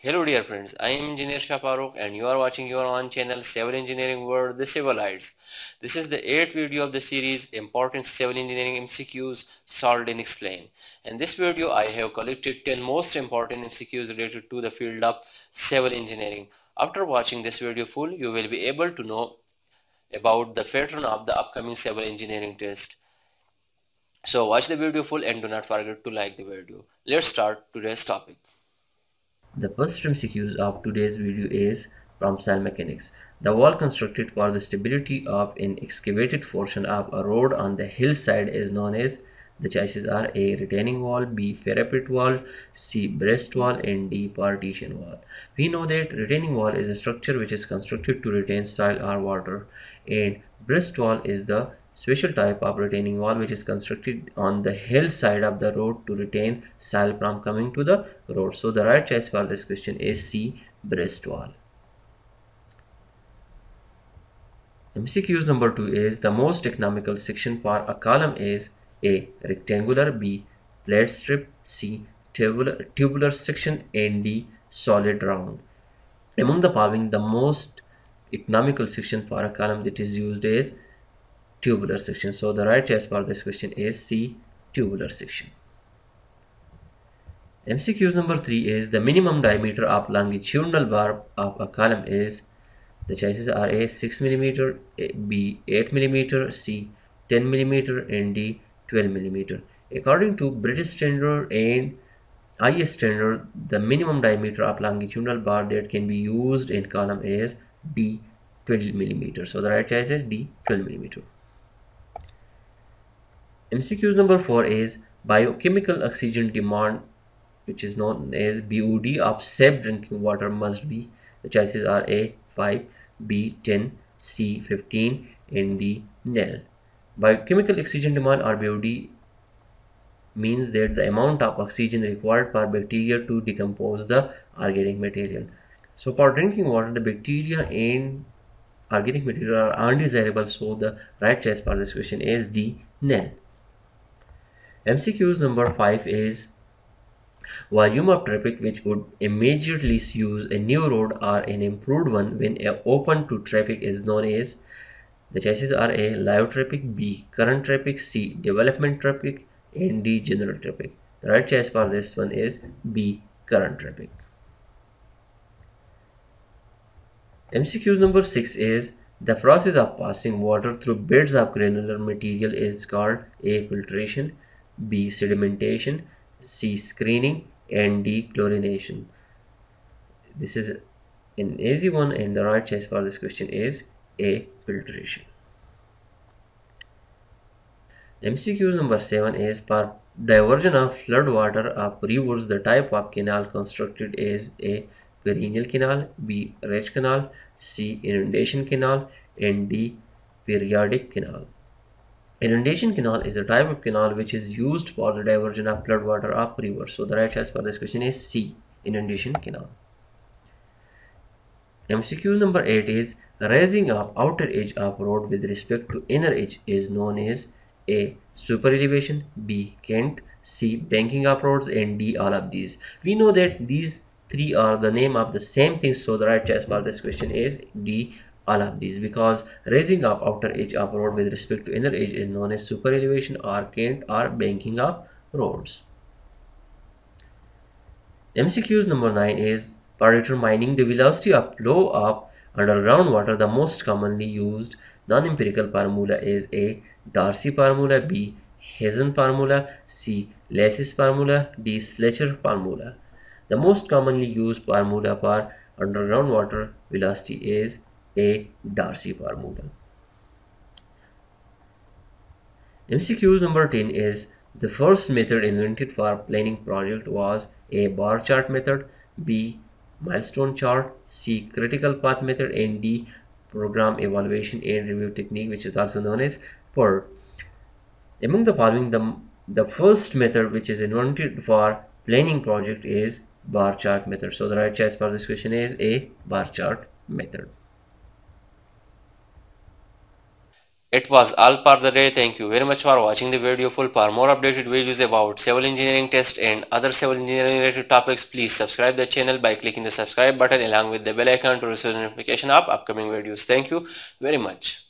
Hello dear friends, I am Engineer Shaparuk and you are watching your own channel Civil Engineering World The Civiloids. This is the 8th video of the series Important Civil Engineering MCQs Solved and Explained. In this video I have collected 10 most important MCQs related to the field of civil engineering. After watching this video full, you will be able to know about the pattern of the upcoming civil engineering test. So watch the video full and do not forget to like the video. Let's start today's topic. The first MCQs of today's video is from soil mechanics. The wall constructed for the stability of an excavated portion of a road on the hillside is known as the choices are A. Retaining wall, B. Parapet wall, C. Breast wall, and D. Partition wall. We know that retaining wall is a structure which is constructed to retain soil or water, and breast wall is the special type of retaining wall which is constructed on the hillside of the road to retain soil from coming to the road. So the right choice for this question is C. Breast wall. MCQs number 2 is the most economical section for a column is A. Rectangular B. Plate strip C. Tubular, tubular section and D. Solid round. Among the following the most economical section for a column that is used is tubular section. So the right choice for this question is C. Tubular section. MCQs number 3 is the minimum diameter of longitudinal bar of a column is the choices are A 6 mm, B 8 mm, C 10 mm and D 12 mm. According to British standard and IS standard, the minimum diameter of longitudinal bar that can be used in column is D 12 mm. So the right choice is D 12 mm. MCQs number 4 is biochemical oxygen demand which is known as BOD of safe drinking water must be the choices are A 5 B 10 C 15 and D nil. Biochemical oxygen demand or BOD means that the amount of oxygen required for bacteria to decompose the organic material. So for drinking water the bacteria and organic material are undesirable so the right choice for this question is D nil. MCQs number 5 is volume of traffic which would immediately use a new road or an improved one when open to traffic is known as the choices are A. Live traffic B. Current traffic C. Development traffic and D. General traffic. The right choice for this one is B. Current traffic. MCQs number 6 is the process of passing water through beds of granular material is called A. Filtration B. Sedimentation C. Screening and D. Chlorination. This is an easy one and the right choice for this question is A. Filtration. MCQ number 7 is for diversion of flood water of rivers the type of canal constructed is A. Perennial canal B. Ridge canal C. Inundation canal and D. Periodic canal. Inundation canal is a type of canal which is used for the diversion of floodwater of rivers. So the right answer for this question is C. Inundation canal. MCQ number 8 is raising of outer edge of road with respect to inner edge is known as A. Super elevation B. Cant C. Banking of roads and D. All of these. We know that these three are the name of the same thing so the right choice for this question is D all of these because raising of outer edge of road with respect to inner edge is known as super elevation or cant or banking of roads. MCQs number 9 is for determining the velocity of flow of underground water the most commonly used non-empirical formula is A. Darcy formula B. Hazen formula C. Lacey's formula D. Slichter formula. The most commonly used formula for underground water velocity is A. Darcy formula. MCQs number 10 is the first method invented for planning project was A. Bar chart method B. Milestone chart C. Critical path method and D. Program evaluation and review technique which is also known as PERT. Among the following the, the first method which is invented for planning project is bar chart method. So the right choice for this question is A. Bar chart method. It was all for the day. Thank you very much for watching the video full. For more updated videos about civil engineering test and other civil engineering related topics, please subscribe the channel by clicking the subscribe button along with the bell icon to receive notification of upcoming videos. Thank you very much.